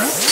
Huh?